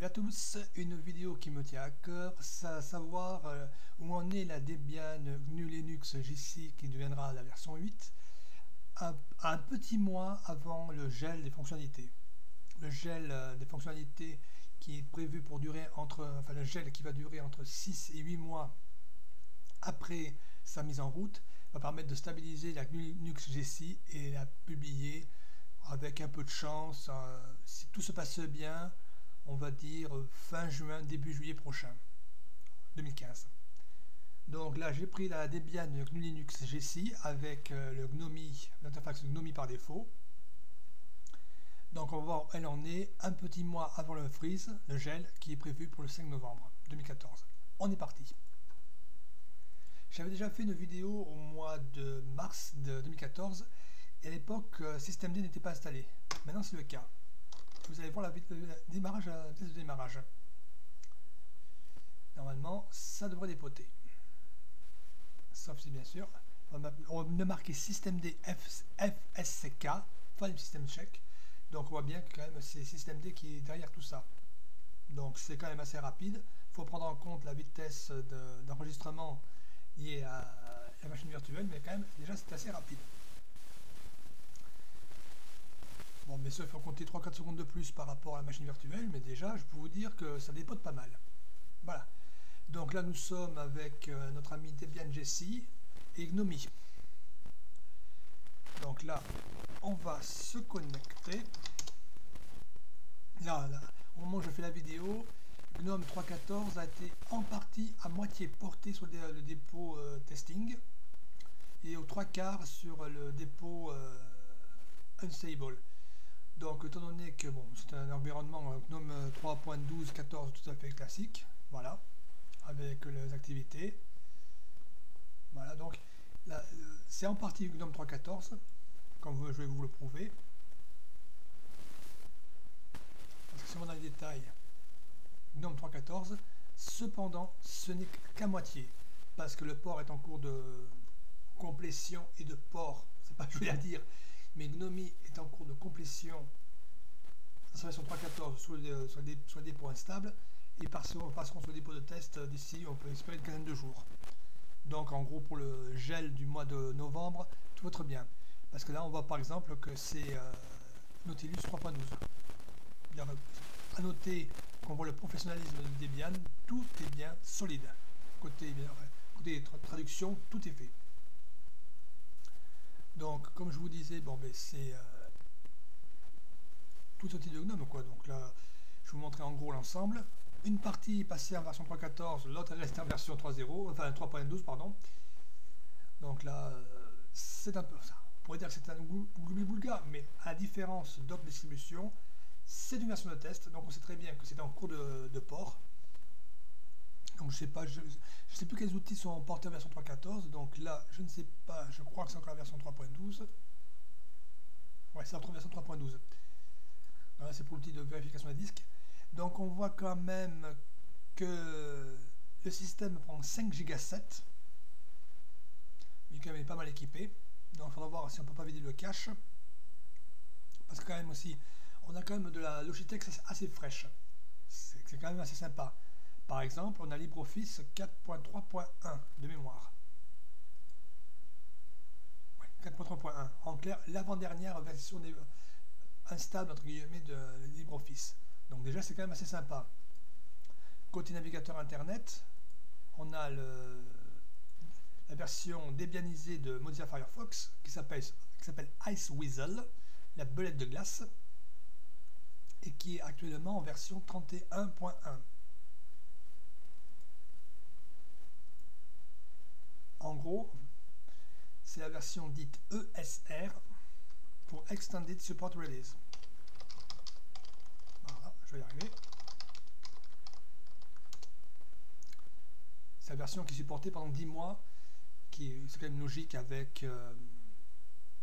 Salut à tous, une vidéo qui me tient à cœur, à savoir euh, où en est la Debian GNU Linux JC qui deviendra la version 8, un, petit mois avant le gel des fonctionnalités. Le gel euh, des fonctionnalités qui est prévu pour durer entre, enfin le gel qui va durer entre 6 et 8 mois après sa mise en route, va permettre de stabiliser la GNU Linux JC et la publier avec un peu de chance, euh, si tout se passe bien, on va dire euh, fin juin, début juillet prochain, 2015. Donc là, j'ai pris la Debian GNU Linux GC avec euh, le GNOMI, l'interface GNOMI par défaut. Donc on va voir elle en est un petit mois avant le freeze, le gel, qui est prévu pour le 5 novembre 2014. On est parti. J'avais déjà fait une vidéo au mois de mars de 2014 et à l'époque, euh, systemd n'était pas installé. Maintenant, c'est le cas. Vous allez voir la vitesse démarrage, la vitesse de démarrage. Normalement, ça devrait dépoter. Sauf si, bien sûr, on va marquer systemd FSCK, file system check. Donc, on voit bien que quand même, c'est systemd qui est derrière tout ça. Donc, c'est quand même assez rapide. Il faut prendre en compte la vitesse d'enregistrement liée à la machine virtuelle, mais quand même, déjà, c'est assez rapide. Bon, mais ça, il faut compter 3-4 secondes de plus par rapport à la machine virtuelle, mais déjà, je peux vous dire que ça dépote pas mal. Voilà. Donc là, nous sommes avec euh, notre ami Debian Jessie et Gnomi. Donc là, on va se connecter. Là, au moment où je fais la vidéo, GNOME 3.14 a été en partie à moitié porté sur le, dépôt euh, testing et aux trois quarts sur le dépôt euh, unstable. Donc, étant donné que bon, c'est un environnement GNOME 3.12, 14 tout à fait classique, voilà, avec les activités. Voilà, donc euh, c'est en partie GNOME 3.14, comme je vais vous le prouver. Parce que si on dans les détails, GNOME 3.14, cependant, ce n'est qu'à moitié, parce que le port est en cours de complétion et de port, c'est pas je à dire, mais Gnomi est en cours de complétion sur version 3.14 sur, sur, le dépôt instable et passeront, passeront sur le dépôt de test d'ici, on peut espérer une quinzaine de jours. Donc en gros pour le gel du mois de novembre, tout va très bien. Parce que là on voit par exemple que c'est euh, Nautilus 3.12. À noter qu'on voit le professionnalisme de Debian, tout est bien solide. Côté traduction, tout est fait. Donc, comme je vous disais, bon, ben, c'est euh, tout outil de GNOME, quoi. Donc là, je vous montrer en gros l'ensemble. Une partie est passée en version 3.14, l'autre est restée en version 3.0, enfin 3.12, pardon. Donc là, euh, c'est un peu ça. On pourrait dire que c'est un boulga, mais à la différence d'autres distributions, c'est une version de test, donc on sait très bien que c'est en cours de, port. Donc je sais pas, je, sais plus quels outils sont portés en version 3.14, donc là, je ne sais pas, je crois que c'est encore la version 3.12. Ouais, c'est la version 3.12. c'est pour l'outil de vérification des disques. Donc on voit quand même que le système prend 5 Go 7. Il est quand même pas mal équipé. Donc il faudra voir si on peut pas vider le cache. Parce que quand même aussi, on a quand même de la Logitech assez fraîche. C'est quand même assez sympa. Par exemple, on a LibreOffice 4.3.1 de mémoire. 4.3.1. En clair, l'avant-dernière version des, instable entre guillemets de LibreOffice. Donc déjà, c'est quand même assez sympa. Côté navigateur internet, on a la version débianisée de Mozilla Firefox qui s'appelle Ice Weasel, la belette de glace, et qui est actuellement en version 31.1. En gros, c'est la version dite ESR pour Extended Support Release. Voilà, je vais y arriver. C'est la version qui est supportée pendant 10 mois, qui est, quand même logique avec euh,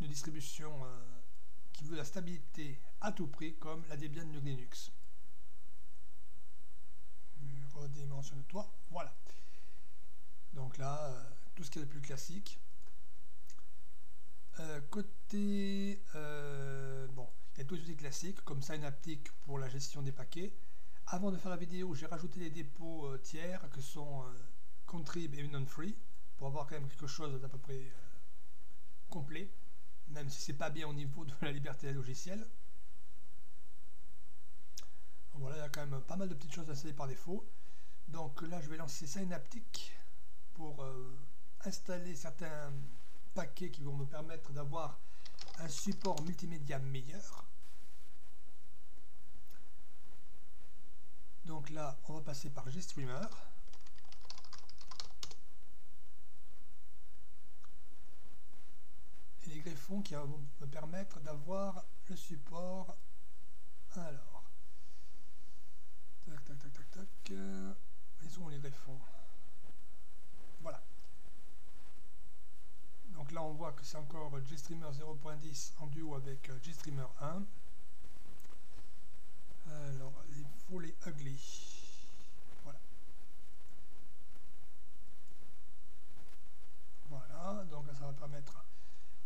une distribution euh, qui veut la stabilité à tout prix, comme la Debian de Linux. Redimensionne-toi, voilà. Donc là, euh, tout ce qui est le plus classique. Euh, côté, euh, bon, il y a tous les outils classiques comme Synaptic pour la gestion des paquets, Avant de faire la vidéo, j'ai rajouté les dépôts euh, tiers que sont Contrib et Non-Free pour avoir quand même quelque chose d'à peu près complet, même si c'est pas bien au niveau de la liberté logicielle. Voilà, il y a quand même pas mal de petites choses installées par défaut. Donc là, je vais lancer Synaptic pour installer certains paquets qui vont me permettre d'avoir un support multimédia meilleur. Donc là, on va passer par GStreamer. Et les greffons qui vont me permettre d'avoir le support. Alors. Tac, tac, tac, tac, tac. Ils sont les greffons Voilà. Donc là, on que c'est encore GStreamer 0.10 en duo avec GStreamer 1. Alors, il faut les ugly. Voilà. Voilà, donc ça va permettre...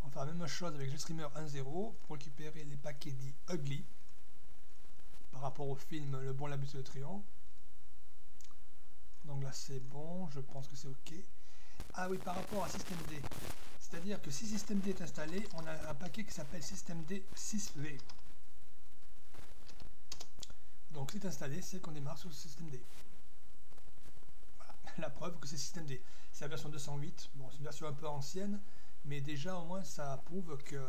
On va faire la même chose avec GStreamer 1.0 pour récupérer les paquets dits ugly par rapport au film Le Bon, la Bute de Trion. Donc là c'est bon, je pense que c'est ok. Ah oui, par rapport à systemd, c'est-à-dire que si systemd est installé, on a un paquet qui s'appelle systemd 6v. Donc c'est installé, c'est qu'on démarre sur le système D. Voilà, la preuve que c'est système D. C'est la version 208, bon c'est une version un peu ancienne, mais déjà au moins ça prouve que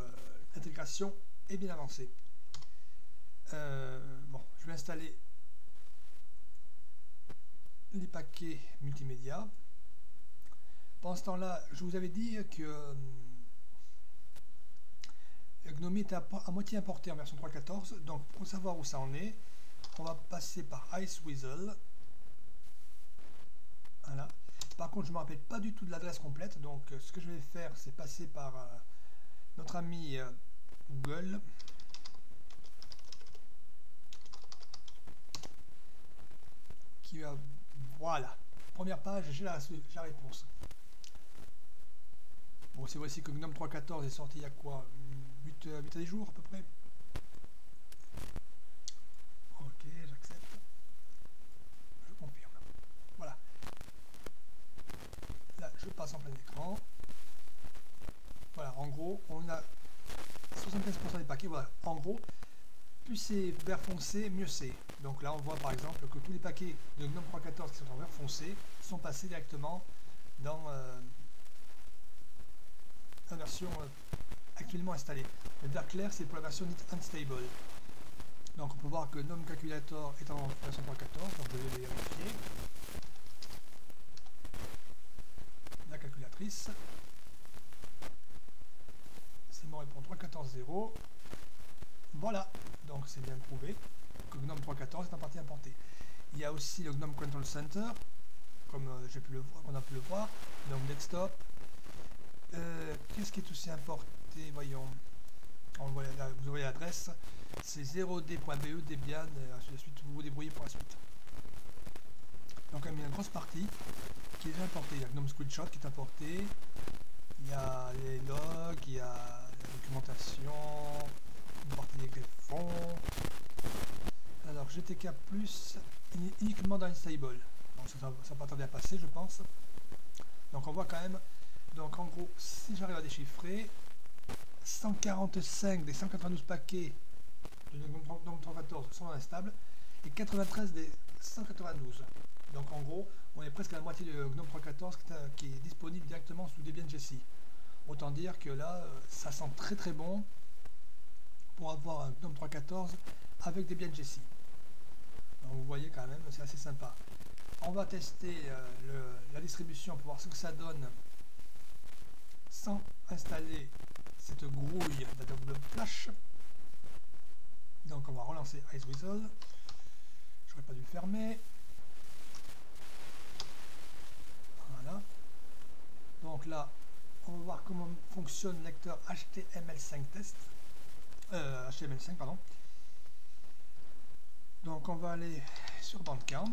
l'intégration est bien avancée. Euh, bon, je vais installer les paquets multimédia. Pendant ce temps-là, je vous avais dit que euh, Gnome est à, moitié importé en version 3.14, donc pour savoir où ça en est, on va passer par Iceweasel. Voilà. Par contre, je ne me rappelle pas du tout de l'adresse complète, donc ce que je vais faire, c'est passer par euh, notre ami euh, Google. Qui va... Voilà. Première page, j'ai la, réponse. Bon, c'est voici que GNOME 3.14 est sorti il y a quoi 8, 8 à 10 jours à peu près? Passe en plein écran. Voilà, en gros, on a 75% des paquets. Voilà, en gros, plus c'est vert foncé, mieux c'est. Donc là, on voit par exemple que tous les paquets de GNOME 3.14 qui sont en vert foncé sont passés directement dans euh, la version euh, actuellement installée. Le vert clair, c'est pour la version unstable. Donc on peut voir que GNOME Calculator est en version 3.14, donc je vais vérifier. calculatrice. C'est mon répond 3.14.0. Voilà, donc c'est bien prouvé que GNOME 3.14 est en partie importé. Il y a aussi le GNOME Control Center, comme euh, on a pu le voir, donc desktop. Euh, qu'est-ce qui est aussi importé Voyons. Vous voyez l'adresse, c'est 0d.be, Debian, suite, vous vous débrouillez pour la suite. Donc il y a une grosse partie qui est importé. Il y a GNOME Screenshot qui est importé. Il y a les logs, il y a la documentation, une partie des greffons. Alors GTK uniquement dans Instable. Donc ça, ça pas tarder à passer je pense. Donc on voit quand même. Donc en gros, si j'arrive à déchiffrer, 145 des 192 paquets de GNOME 314 sont instables et 93 des 192. Donc en gros, on est presque à la moitié de GNOME 3.14 qui, est disponible directement sous Debian Jessie. Autant dire que là, euh, ça sent très très bon pour avoir un GNOME 3.14 avec Debian Jessie. Donc vous voyez quand même, c'est assez sympa. On va tester euh, la distribution pour voir ce que ça donne sans installer cette grouille d'Adobe Flash. Donc on va relancer Iceweasel. J'aurais pas dû le fermer. Donc là, on va voir comment fonctionne le lecteur HTML5 test. Euh, HTML5, pardon. Donc on va aller sur Bandcamp.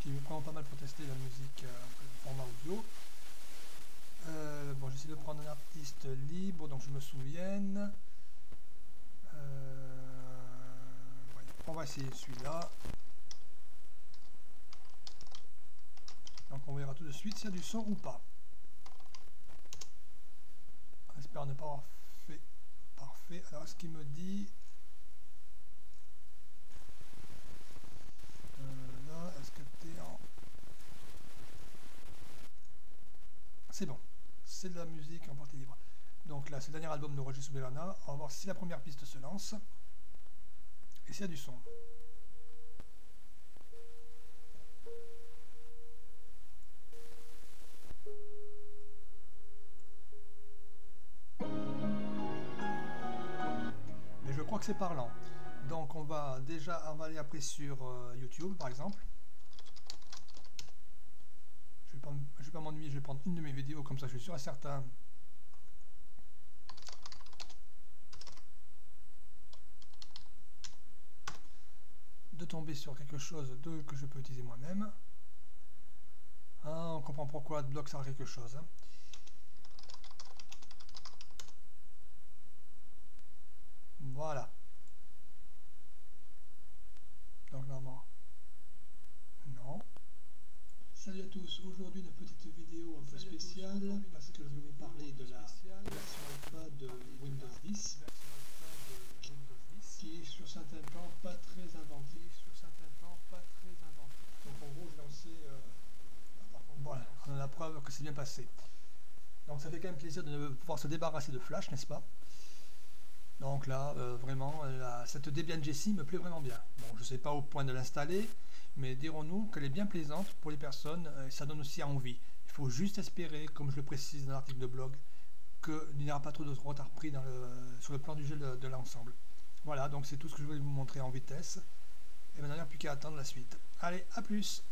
qui me vraiment pas mal pour tester la musique euh, en format audio. Euh, bon, j'essaie de prendre un artiste libre, donc je me souvienne. Euh, on va essayer celui-là. Donc on verra tout de suite s'il y a du son ou pas. J'espère ne pas avoir fait parfait. Alors ce qu'il me dit, C'est bon. C'est de la musique en partie libre. Donc là, c'est le dernier album de Roger Soubelana. On va voir si la première piste se lance. Et s'il y a du son. Mais je crois que c'est parlant. Donc on va déjà aller après sur euh, YouTube par exemple. Je vais pas m'ennuyer, je vais prendre une de mes vidéos comme ça je suis sûr et certain de tomber sur quelque chose de, que je peux utiliser moi-même. Ah, on comprend pourquoi AdBlock sert à quelque chose. Hein. Voilà. Donc normalement. Non. Salut à tous, aujourd'hui une petite vidéo un peu spéciale parce que je vais vous parler de la version alpha de Windows 10 qui est sur certains plans pas très inventif. Donc en gros je lançais... Euh, voilà, on a la preuve que c'est bien passé. Donc ça fait quand même plaisir de pouvoir se débarrasser de Flash, n'est-ce pas? Donc là, euh, vraiment, cette Debian Jessie me plaît vraiment bien. Bon, je ne sais pas au point de l'installer, mais dirons-nous qu'elle est bien plaisante pour les personnes, et euh, ça donne aussi envie. Il faut juste espérer, comme je le précise dans l'article de blog, qu'il n'y aura pas trop de retard pris sur le plan du jeu de, l'ensemble. Voilà, donc c'est tout ce que je voulais vous montrer en vitesse. Et maintenant, il n'y a plus qu'à attendre la suite. Allez, à plus